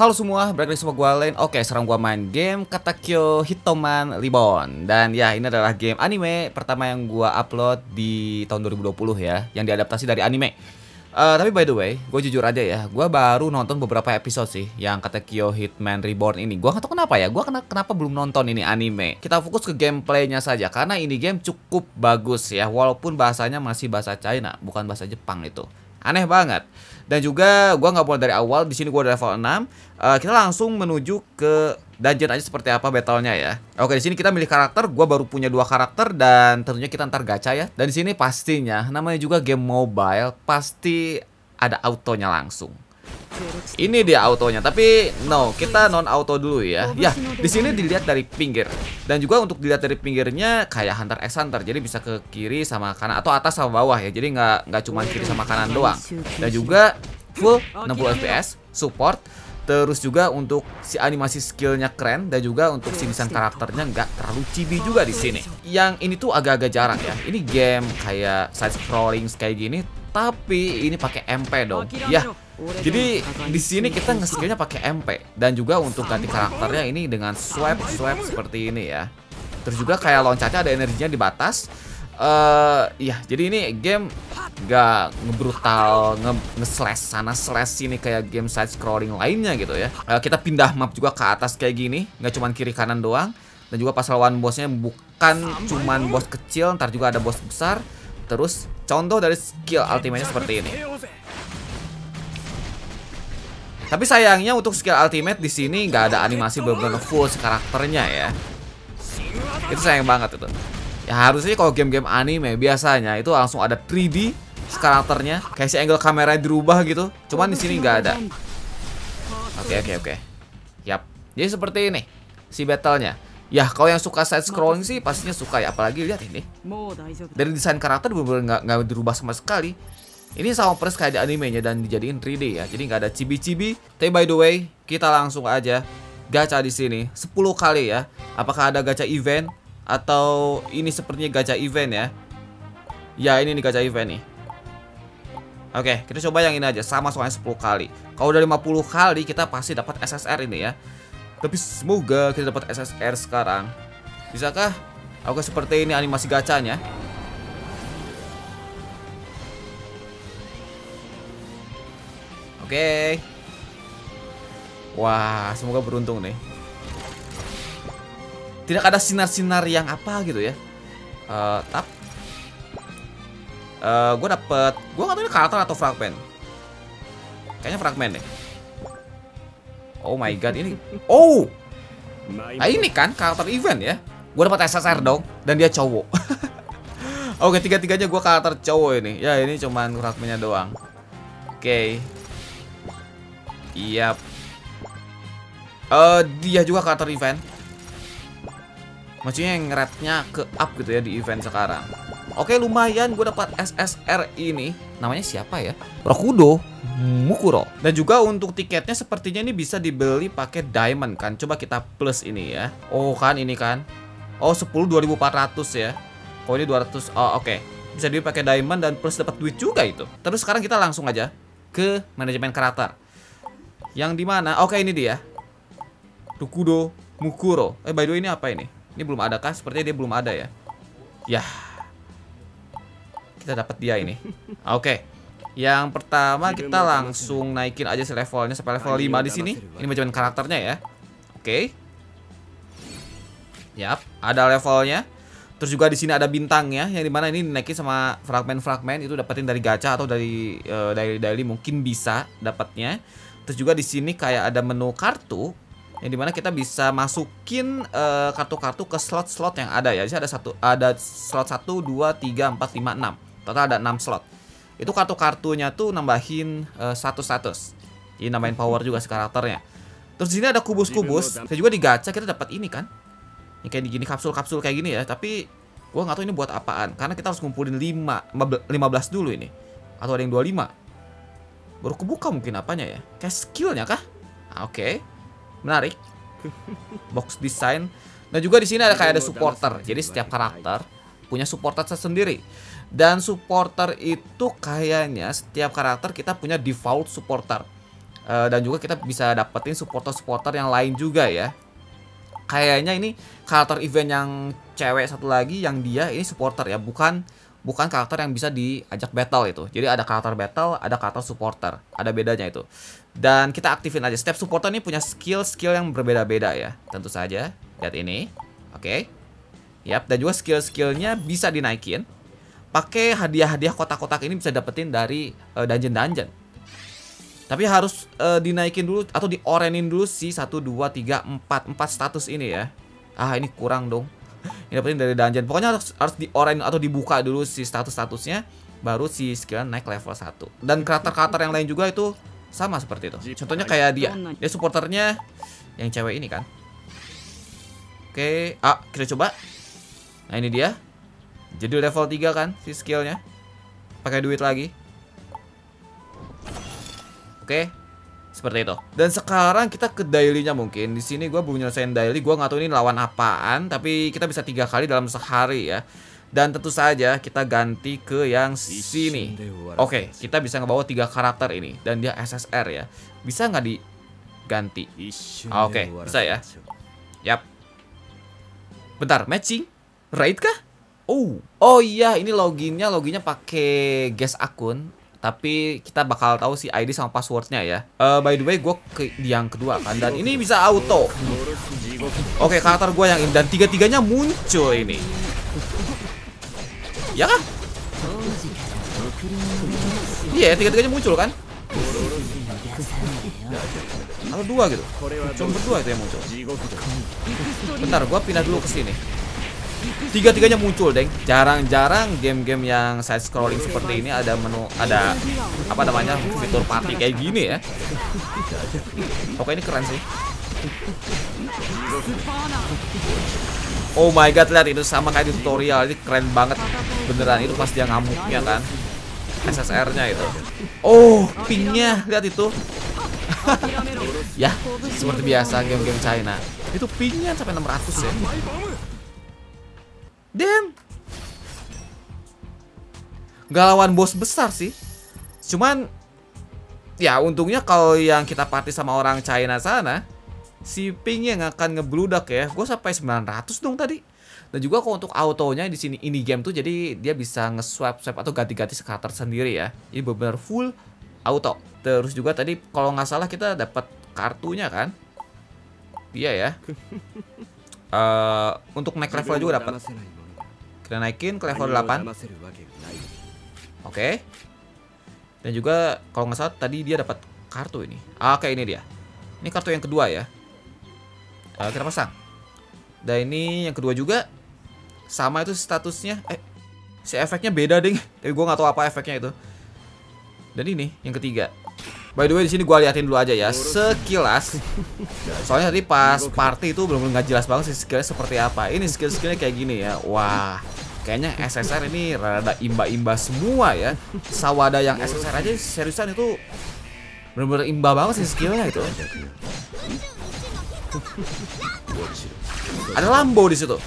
Halo semua, balik lagi sama gue Len. Oke, sekarang gue main game Katakyo Hitoman Reborn. Dan ya, ini adalah game anime pertama yang gue upload di tahun 2020 ya Yang diadaptasi dari anime. Uh, Tapi by the way, gue jujur aja ya Gue baru nonton beberapa episode sih Yang Katakyo Hitman Reborn ini. Gue gak tau kenapa ya, gue kenapa belum nonton ini anime. Kita fokus ke gameplaynya saja Karena ini game cukup bagus ya Walaupun bahasanya masih bahasa China, bukan bahasa Jepang itu Aneh banget dan juga gue nggak mulai dari awal. Di sini gue udah level 6. Uh, eh, kita langsung menuju ke dungeon aja seperti apa battlenya ya. Oke di sini kita milih karakter. Gue baru punya dua karakter dan tentunya kita ntar gacha ya. Dan di sini pastinya namanya juga game mobile pasti ada autonya langsung. Ini dia autonya, tapi no, kita non auto dulu ya. Ya, di sini dilihat dari pinggir. Dan juga untuk dilihat dari pinggirnya kayak Hunter x Hunter, jadi bisa ke kiri sama kanan atau atas sama bawah ya. Jadi nggak nggak cuma kiri sama kanan doang. Dan juga full 60 fps, support. Terus juga untuk si animasi skillnya keren dan juga untuk si desain karakternya nggak terlalu chibi juga di sini. Yang ini tuh agak-agak jarang ya. Ini game kayak side scrolling kayak gini, tapi ini pakai MP dong. Ya, jadi di sini kita ngeskillnya pakai MP dan juga untuk ganti karakternya ini dengan swipe swipe seperti ini ya. Terus juga kayak loncatnya ada energinya dibatas. Eh uh, ya, jadi ini game gak ngebrutal, nge, nge sana slash sini kayak game side scrolling lainnya gitu ya. Uh, kita pindah map juga ke atas kayak gini, nggak cuma kiri kanan doang. Dan juga pas lawan bosnya bukan cuman bos kecil, ntar juga ada bos besar. Terus contoh dari skill ultimate seperti ini. Tapi sayangnya untuk skill ultimate di sini nggak ada animasi benar-benar full karakternya ya. Itu sayang banget itu. Ya harusnya kalau game-game anime biasanya itu langsung ada 3D karakternya, kayak si angle kamera dirubah gitu. Cuman di sini nggak ada. Oke oke oke. Yap. Jadi seperti ini si battlenya. Ya kalau yang suka side scrolling sih pastinya suka ya apalagi lihat ini. Dari desain karakter benar-benar nggak dirubah sama sekali. Ini sama persis kayak di animenya dan dijadiin 3D ya. Jadi nggak ada cibi-cibi. Tapi by the way, kita langsung aja gacha di sini 10 kali ya. Apakah ada gacha event atau ini sepertinya gacha event ya? Ya, ini nih gacha event nih. Oke, kita coba yang ini aja sama soalnya 10 kali. Kalau udah 50 kali kita pasti dapat SSR ini ya. Tapi semoga kita dapat SSR sekarang. Bisakah? Oke, seperti ini animasi gacanya. Oke. Wah, semoga beruntung nih. Tidak ada sinar-sinar yang apa gitu ya. Uh, tap. Uh, gue dapet, gue nggak tahu ini karakter atau fragment. Kayaknya fragment deh. Oh my god, ini. Oh, nah ini kan karakter event ya. Gue dapat SSR dong, dan dia cowok. Oke, tiga-tiganya gue karakter cowok ini. Ya, ini cuman fragmentnya doang. Oke. Okay. Iya. Yep. Uh, dia juga karakter event. Maksudnya yang rate-nya ke up gitu ya di event sekarang. Oke, lumayan gue dapat SSR ini. Namanya siapa ya? Rokudo Mukuro. Dan juga untuk tiketnya sepertinya ini bisa dibeli pakai diamond kan. Coba kita plus ini ya. Oh kan ini kan. Oh 10 2400 ya. Oh ini 200. Oh oke. Okay. Bisa dibeli pakai diamond dan plus dapat duit juga itu. Terus sekarang kita langsung aja ke manajemen karakter. Yang di mana? Oke ini dia. Rukudo Mukuro. Eh by the way ini apa ini? Ini belum ada kah? Sepertinya dia belum ada ya. Ya. Kita dapat dia ini. Oke. Yang pertama kita langsung naikin aja si levelnya sampai level 5 di sini. Ini macam karakternya ya. Oke. Yap, ada levelnya. Terus juga di sini ada bintangnya yang di mana ini dinaikin sama fragmen-fragmen itu dapetin dari gacha atau dari uh, dari dari mungkin bisa dapatnya. Terus juga di sini kayak ada menu kartu yang di mana kita bisa masukin eh, kartu-kartu uh, ke slot-slot yang ada ya. Jadi ada satu ada slot 1 2 3 4 5 6. Total ada 6 slot. Itu kartu-kartunya tuh nambahin uh, satu status. Jadi nambahin power juga si karakternya. Terus di sini ada kubus-kubus. Saya juga di gacha kita dapat ini kan. Yang kayak gini kapsul-kapsul kayak gini ya, tapi gua nggak tahu ini buat apaan karena kita harus ngumpulin 5 15 dulu ini. Atau ada yang 25. Baru kebuka mungkin apanya ya? Kayak skillnya kah? Ah, Oke, okay. menarik. Box design. Dan juga di sini ada kayak ada supporter. Jadi setiap karakter punya supporter tersendiri. Dan supporter itu kayaknya setiap karakter kita punya default supporter. Uh, dan juga kita bisa dapetin supporter-supporter yang lain juga ya. Kayaknya ini karakter event yang cewek satu lagi yang dia ini supporter ya, bukan bukan karakter yang bisa diajak battle itu. Jadi ada karakter battle, ada karakter supporter. Ada bedanya itu. Dan kita aktifin aja. Setiap supporter ini punya skill-skill yang berbeda-beda ya. Tentu saja. Lihat ini. Oke. Okay. Yap, dan juga skill-skillnya bisa dinaikin. Pakai hadiah-hadiah kotak-kotak ini bisa dapetin dari uh, dungeon-dungeon. Tapi harus uh, dinaikin dulu atau diorenin dulu sih 1 2 3 4 4 status ini ya. Ah, ini kurang dong. Ini dapetin dari dungeon. Pokoknya harus harus diorenin atau dibuka dulu si status-statusnya baru si skill naik level 1. Dan karakter-karakter yang lain juga itu sama seperti itu. Contohnya kayak dia. Dia supporternya yang cewek ini kan. Oke, ah kita coba. Nah, ini dia. Jadi level 3 kan si skillnya. Pakai duit lagi. Oke. Seperti itu. Dan sekarang kita ke dailynya mungkin. Di sini gue belum nyelesain daily. Gue nggak tahu ini lawan apaan. Tapi kita bisa tiga kali dalam sehari ya. Dan tentu saja kita ganti ke yang sini. Oke, kita bisa ngebawa tiga karakter ini. Dan dia SSR ya. Bisa nggak diganti? Oke, bisa ya. Yap. Bentar, matching? Raid kah? Oh, oh iya, ini loginnya loginnya pakai guest akun. Tapi kita bakal tahu si ID sama passwordnya ya. Uh, by the way, gue ke yang kedua kan dan ini bisa auto. Oke, okay, karakter gue yang ini dan tiga-tiganya muncul ini. Ya kan? Iya, yeah, tiga-tiganya muncul kan? Atau dua gitu? Cuma berdua itu yang muncul. Bentar, gue pindah dulu ke sini. Tiga-tiganya muncul, Deng. Jarang-jarang game-game yang side scrolling seperti ini ada menu ada apa namanya? fitur party kayak gini ya. Oke, ini keren sih. Oh my god, lihat itu sama kayak di tutorial. Ini keren banget. Beneran itu pasti yang ngamuknya kan. SSR-nya itu. Oh, pingnya lihat itu. ya, seperti biasa game-game China. Itu pingnya sampai 600 ya. Damn. Gak lawan bos besar sih. Cuman ya untungnya kalau yang kita party sama orang China sana si ping yang akan ngebludak ya. Gue sampai 900 dong tadi. Dan juga kalau untuk autonya di sini ini game tuh jadi dia bisa nge-swap swap atau ganti-ganti karakter sendiri ya. Ini benar full auto. Terus juga tadi kalau nggak salah kita dapat kartunya kan? Iya ya. Uh, untuk naik level juga dapat. Kita naikin ke level 8 Oke. Okay. Dan juga kalau nggak salah tadi dia dapat kartu ini. Ah, Oke ini dia. Ini kartu yang kedua ya. Uh, Kita pasang. Dan ini yang kedua juga Sama itu statusnya. Eh Si efeknya beda ding. Tapi gue nggak tahu apa efeknya itu. Dan ini yang ketiga By the way di sini gue liatin dulu aja ya sekilas. Soalnya tadi pas party itu belum nggak jelas banget sih skillnya seperti apa. Ini skill-skillnya kayak gini ya. Wah, kayaknya SSR ini rada imba-imba semua ya. Sawada yang SSR aja seriusan itu benar-benar imba banget sih skillnya itu. Ada Lambo di situ.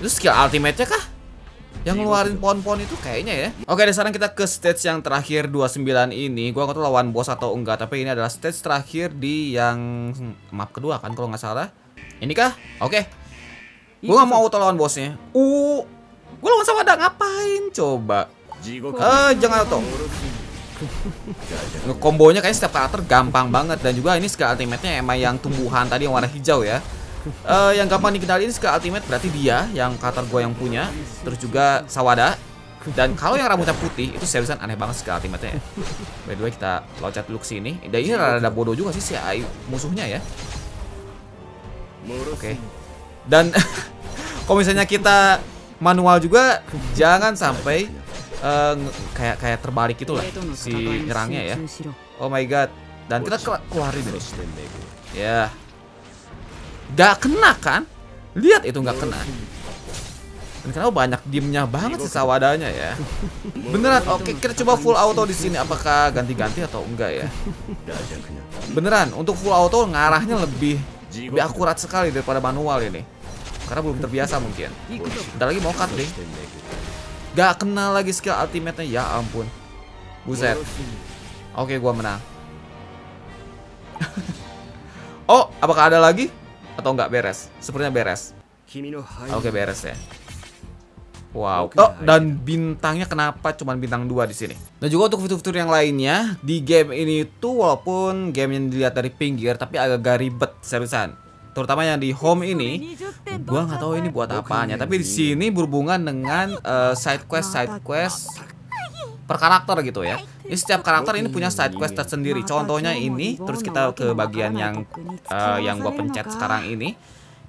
Itu skill ultimate-nya kah? Yang ngeluarin pohon-pohon itu kayaknya ya. Oke deh sekarang kita ke stage yang terakhir 29 ini. Gua gak tahu lawan bos atau enggak Tapi ini adalah stage terakhir di yang map kedua kan kalau nggak salah. Ini kah? Oke. Gue gak mau auto lawan bosnya. Uh Gue lawan sama ada ngapain? Coba. Eh uh, jangan auto. Ngekombonya kayaknya setiap karakter gampang banget. Dan juga ini skill ultimate-nya emang yang tumbuhan tadi yang warna hijau ya uh, yang gampang dikenalin ke ultimate berarti dia yang karakter gue yang punya terus juga Sawada dan kalau yang rambutnya putih itu seriusan aneh banget ke ultimate-nya ya. By the way kita loncat dulu ke sini. Dan ini rada bodoh juga sih si AI musuhnya ya. Oke. Okay. Dan kalau misalnya kita manual juga jangan sampai uh, kayak kayak terbalik itulah si nyerangnya ya. Oh my god. Dan kita keluarin ini. Ya, Gak kena kan? Lihat itu gak kena. Dan kenapa banyak dimnya banget sih sawadanya ya? Beneran, oke kita coba full auto di sini. Apakah ganti-ganti atau enggak ya? Beneran, untuk full auto ngarahnya lebih lebih akurat sekali daripada manual ini. Karena belum terbiasa mungkin. Bentar lagi mau cut deh. Gak kena lagi skill ultimate-nya, ya ampun. Buset. Oke, gua menang. oh, apakah ada lagi? Atau nggak beres? Sepertinya beres. Oke, beres ya. Wow. Oh, dan bintangnya kenapa cuma bintang dua di sini? Dan juga untuk fitur-fitur yang lainnya di game ini tuh walaupun game yang dilihat dari pinggir tapi agak-agak ribet seriusan. Terutama yang di home ini, gua nggak tahu ini buat apanya. Tapi di sini berhubungan dengan uh, side quest side quest per karakter gitu ya. Ini setiap karakter ini punya side quest tersendiri. Contohnya ini, terus kita ke bagian yang uh, yang gua pencet sekarang ini,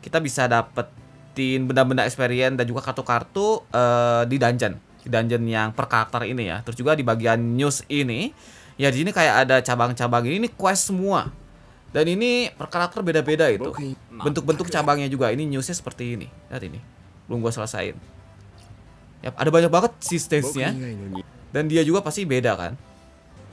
kita bisa dapetin benda-benda experience dan juga kartu-kartu uh, di dungeon, di dungeon yang per karakter ini ya. Terus juga di bagian news ini, ya di sini kayak ada cabang-cabang ini, ini quest semua. Dan ini per karakter beda-beda itu. Bentuk-bentuk cabangnya juga. Ini newsnya seperti ini. Lihat ini. Belum gua selesain. Ya, ada banyak banget sih stage-nya. Dan dia juga pasti beda kan.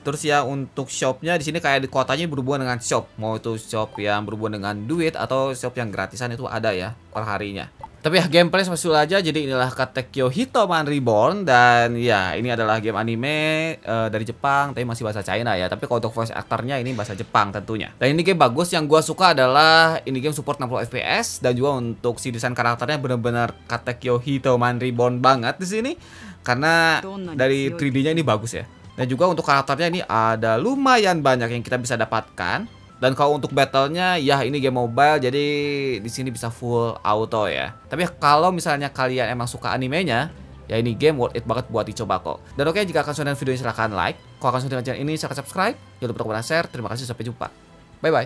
Terus ya untuk shopnya di sini kayak di kotanya berhubungan dengan shop. Mau itu shop yang berhubungan dengan duit atau shop yang gratisan itu ada ya per harinya. Tapi ya gameplay seperti aja jadi inilah Katekyo Hitoman Reborn dan ya ini adalah game anime uh, dari Jepang tapi masih bahasa China ya. Tapi kalau untuk voice aktornya ini bahasa Jepang tentunya. Dan ini game bagus yang gua suka adalah ini game support 60 FPS dan juga untuk si desain karakternya benar-benar Katekyo Hitoman Reborn banget di sini karena dari 3D-nya ini bagus ya. Dan juga untuk karakternya ini ada lumayan banyak yang kita bisa dapatkan. Dan kalau untuk battlenya ya ini game mobile jadi di sini bisa full auto ya. Tapi kalau misalnya kalian emang suka animenya ya ini game worth it banget buat dicoba kok. Dan oke jika kalian suka video ini silahkan like. Kalau kalian suka channel ini silahkan subscribe. Jangan lupa untuk share. Terima kasih sampai jumpa. Bye bye.